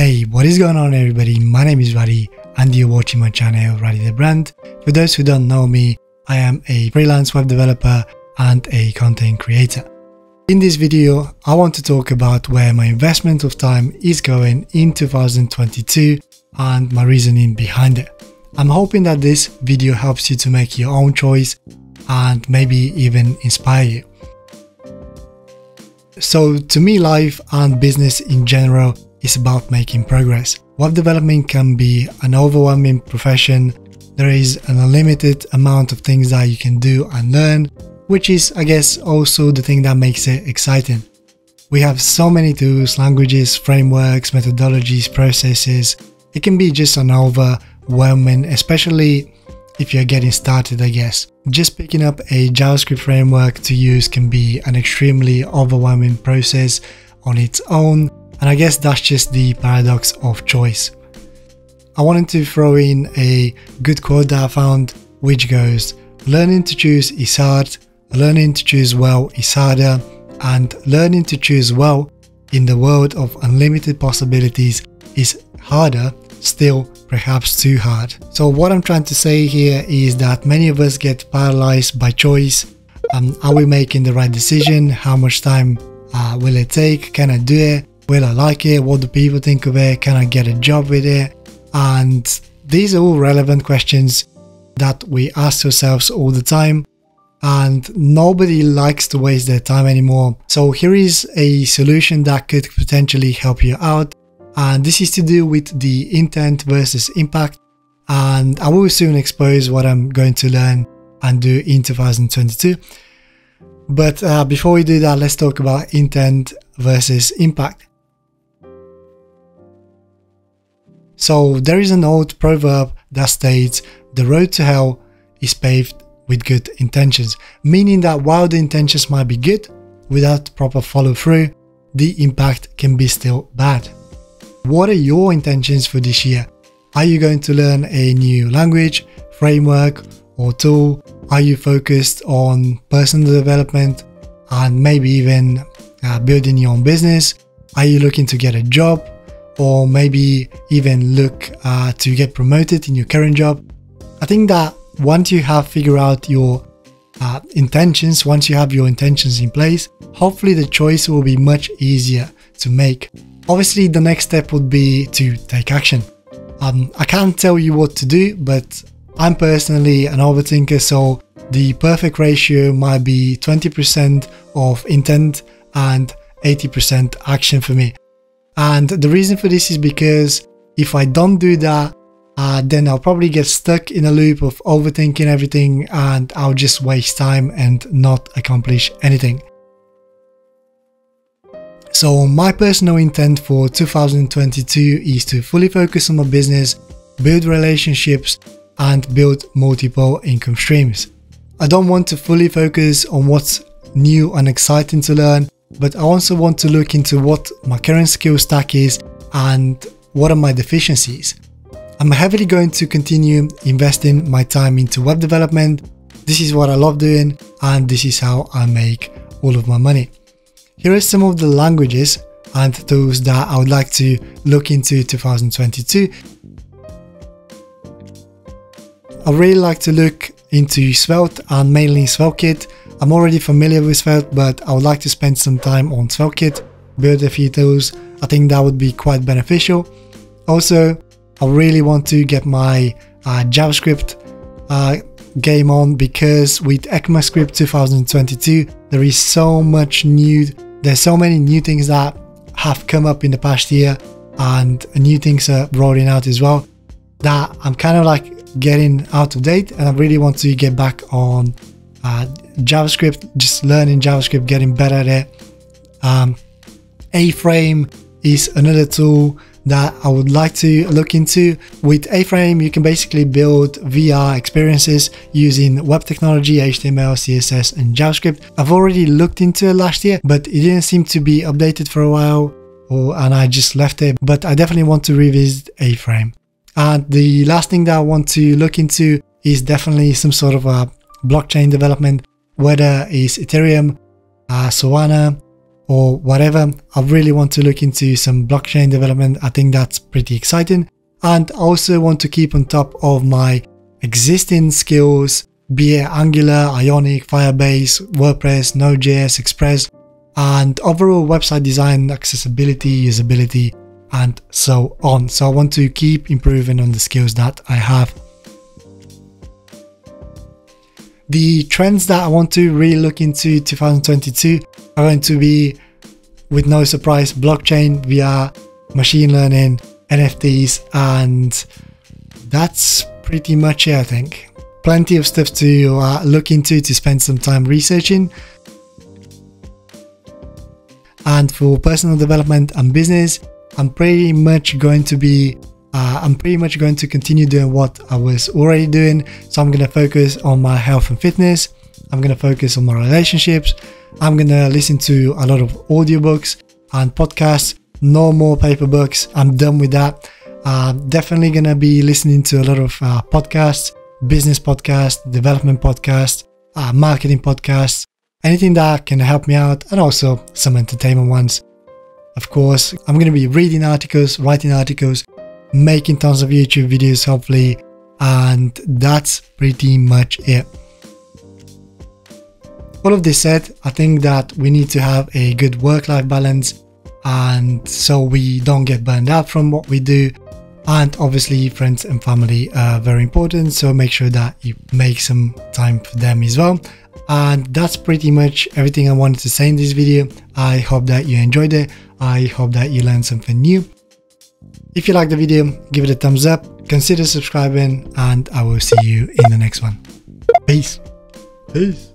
Hey, what is going on everybody? My name is Raddy and you're watching my channel Raddy the Brand. For those who don't know me, I am a freelance web developer and a content creator. In this video, I want to talk about where my investment of time is going in 2022 and my reasoning behind it. I'm hoping that this video helps you to make your own choice and maybe even inspire you. So to me life and business in general is about making progress. Web development can be an overwhelming profession. There is an unlimited amount of things that you can do and learn, which is I guess also the thing that makes it exciting. We have so many tools, languages, frameworks, methodologies, processes. It can be just an overwhelming, especially if you're getting started, I guess. Just picking up a JavaScript framework to use can be an extremely overwhelming process on its own, and I guess that's just the paradox of choice. I wanted to throw in a good quote that I found, which goes, Learning to choose is hard, learning to choose well is harder, and learning to choose well in the world of unlimited possibilities is harder still perhaps too hard. So what I'm trying to say here is that many of us get paralyzed by choice. Um, are we making the right decision? How much time uh, will it take? Can I do it? Will I like it? What do people think of it? Can I get a job with it? And these are all relevant questions that we ask ourselves all the time and nobody likes to waste their time anymore. So here is a solution that could potentially help you out and this is to do with the intent versus impact and I will soon expose what I'm going to learn and do in 2022. But uh, before we do that, let's talk about intent versus impact. So there is an old proverb that states the road to hell is paved with good intentions, meaning that while the intentions might be good, without proper follow through, the impact can be still bad. What are your intentions for this year? Are you going to learn a new language, framework, or tool? Are you focused on personal development and maybe even uh, building your own business? Are you looking to get a job or maybe even look uh, to get promoted in your current job? I think that once you have figured out your uh, intentions, once you have your intentions in place, hopefully the choice will be much easier to make Obviously, the next step would be to take action. Um, I can't tell you what to do, but I'm personally an overthinker, so the perfect ratio might be 20% of intent and 80% action for me. And the reason for this is because if I don't do that, uh, then I'll probably get stuck in a loop of overthinking everything and I'll just waste time and not accomplish anything. So my personal intent for 2022 is to fully focus on my business, build relationships and build multiple income streams. I don't want to fully focus on what's new and exciting to learn, but I also want to look into what my current skill stack is and what are my deficiencies. I'm heavily going to continue investing my time into web development. This is what I love doing and this is how I make all of my money. Here are some of the languages and tools that I would like to look into 2022. I really like to look into Svelte and mainly SvelteKit. I'm already familiar with Svelte, but I would like to spend some time on SvelteKit, build a few tools. I think that would be quite beneficial. Also, I really want to get my uh, JavaScript uh, game on because with ECMAScript 2022, there is so much new there's so many new things that have come up in the past year and new things are rolling out as well that I'm kind of like getting out of date and I really want to get back on uh, JavaScript, just learning JavaScript, getting better at it. Um, A-Frame is another tool that I would like to look into. With A-Frame, you can basically build VR experiences using web technology, HTML, CSS, and JavaScript. I've already looked into it last year, but it didn't seem to be updated for a while, or, and I just left it. But I definitely want to revisit A-Frame. And the last thing that I want to look into is definitely some sort of a blockchain development, whether it's Ethereum, uh, Solana, or whatever. I really want to look into some blockchain development. I think that's pretty exciting. And I also want to keep on top of my existing skills, be it Angular, Ionic, Firebase, WordPress, Node.js, Express, and overall website design, accessibility, usability, and so on. So I want to keep improving on the skills that I have. The trends that I want to really look into 2022 are going to be, with no surprise, blockchain, VR, machine learning, NFTs, and that's pretty much it, I think. Plenty of stuff to uh, look into to spend some time researching. And for personal development and business, I'm pretty much going to be uh, I'm pretty much going to continue doing what I was already doing. So I'm going to focus on my health and fitness. I'm going to focus on my relationships. I'm going to listen to a lot of audiobooks and podcasts, no more paper books. I'm done with that. Uh, definitely going to be listening to a lot of uh, podcasts, business podcasts, development podcasts, uh, marketing podcasts, anything that can help me out, and also some entertainment ones. Of course, I'm going to be reading articles, writing articles, making tons of YouTube videos hopefully and that's pretty much it. All of this said, I think that we need to have a good work-life balance and so we don't get burned out from what we do and obviously friends and family are very important so make sure that you make some time for them as well and that's pretty much everything I wanted to say in this video. I hope that you enjoyed it. I hope that you learned something new if you liked the video, give it a thumbs up, consider subscribing, and I will see you in the next one. Peace. Peace.